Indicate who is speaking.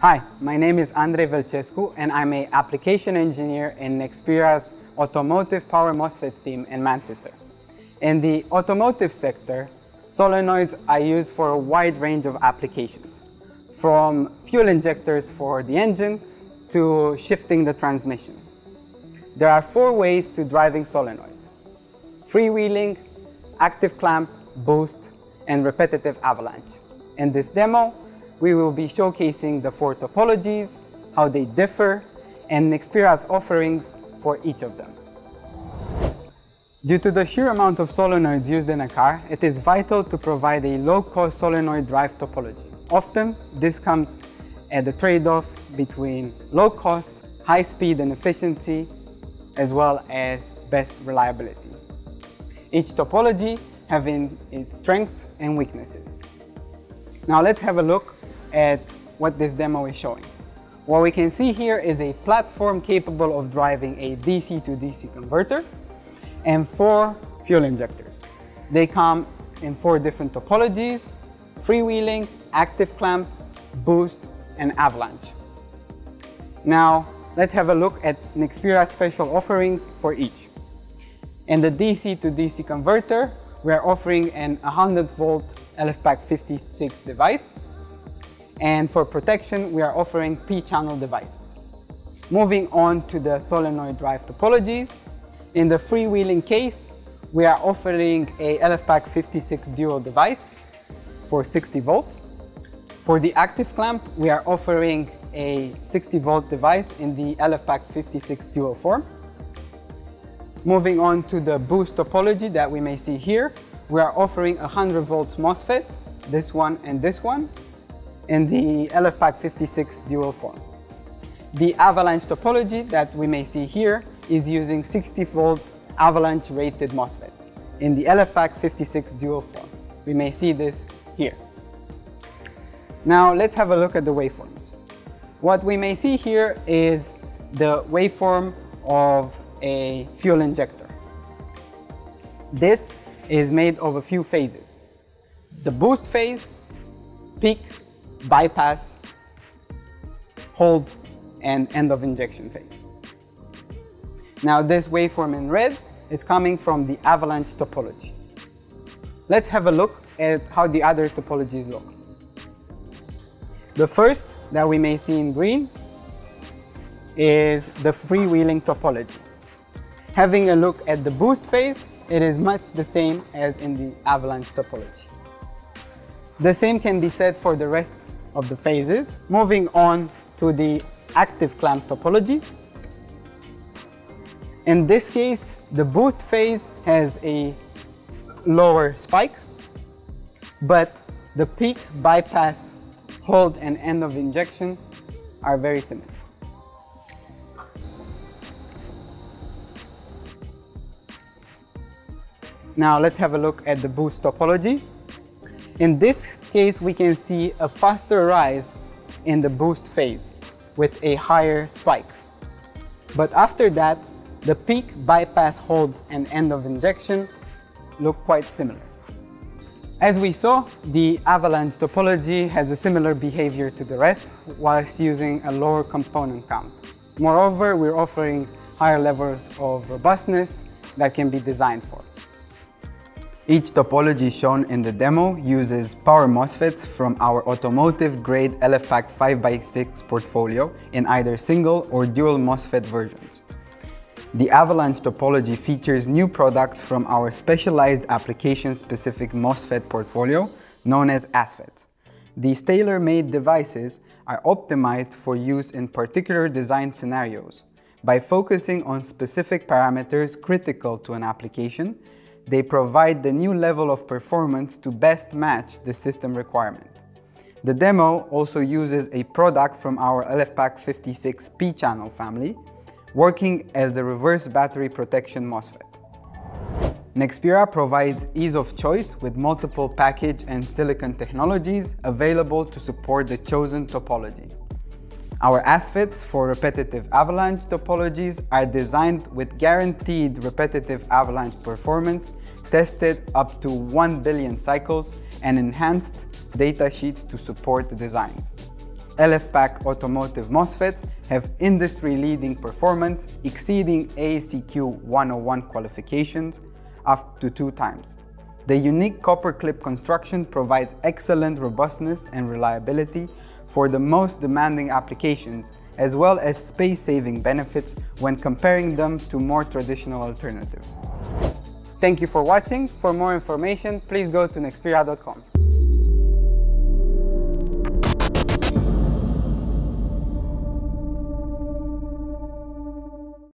Speaker 1: Hi, my name is Andrei Velcescu and I'm an application engineer in Nexperia's automotive power MOSFETs team in Manchester. In the automotive sector, solenoids are used for a wide range of applications, from fuel injectors for the engine to shifting the transmission. There are four ways to driving solenoids. Freewheeling, active clamp, boost, and repetitive avalanche. In this demo, we will be showcasing the four topologies, how they differ, and Nexperia's offerings for each of them. Due to the sheer amount of solenoids used in a car, it is vital to provide a low-cost solenoid drive topology. Often, this comes at the trade-off between low cost, high speed and efficiency, as well as best reliability. Each topology having its strengths and weaknesses. Now let's have a look at what this demo is showing. What we can see here is a platform capable of driving a DC to DC converter and four fuel injectors. They come in four different topologies, freewheeling, active clamp, boost, and avalanche. Now, let's have a look at Nexperia's special offerings for each. In the DC to DC converter, we are offering an 100 volt LFPAK 56 device. And for protection, we are offering P-channel devices. Moving on to the solenoid drive topologies, in the freewheeling case, we are offering a LFPAK 56 dual device for 60 volts. For the active clamp, we are offering a 60 volt device in the LFPAK 56 dual form. Moving on to the boost topology that we may see here, we are offering a 100 volts MOSFET, this one and this one, in the LFPAK 56 dual form. The avalanche topology that we may see here is using 60 volt avalanche rated MOSFETs in the LFPAK 56 dual form. We may see this here. Now let's have a look at the waveforms. What we may see here is the waveform of a fuel injector. This is made of a few phases. The boost phase, peak, bypass, hold, and end of injection phase. Now this waveform in red is coming from the avalanche topology. Let's have a look at how the other topologies look. The first that we may see in green is the freewheeling topology. Having a look at the boost phase, it is much the same as in the avalanche topology. The same can be said for the rest of the phases. Moving on to the active clamp topology. In this case, the boost phase has a lower spike, but the peak bypass hold and end of injection are very similar. Now let's have a look at the boost topology. In this case, we can see a faster rise in the boost phase with a higher spike. But after that, the peak, bypass, hold, and end of injection look quite similar. As we saw, the avalanche topology has a similar behavior to the rest whilst using a lower component count. Moreover, we're offering higher levels of robustness that can be designed for. Each topology shown in the demo uses power MOSFETs from our automotive-grade LFPAK 5x6 portfolio in either single or dual MOSFET versions. The Avalanche topology features new products from our specialized application-specific MOSFET portfolio known as ASFET. These tailor-made devices are optimized for use in particular design scenarios. By focusing on specific parameters critical to an application, they provide the new level of performance to best match the system requirement. The demo also uses a product from our LFPAK 56 P-channel family, working as the reverse battery protection MOSFET. Nexperia provides ease of choice with multiple package and silicon technologies available to support the chosen topology. Our ASFETs for repetitive avalanche topologies are designed with guaranteed repetitive avalanche performance, tested up to 1 billion cycles, and enhanced data sheets to support the designs. LFPAK automotive MOSFETs have industry-leading performance exceeding AEC-Q 101 qualifications up to two times. The unique copper clip construction provides excellent robustness and reliability for the most demanding applications, as well as space-saving benefits when comparing them to more traditional alternatives. Thank you for watching. For more information, please go to nexperia.com.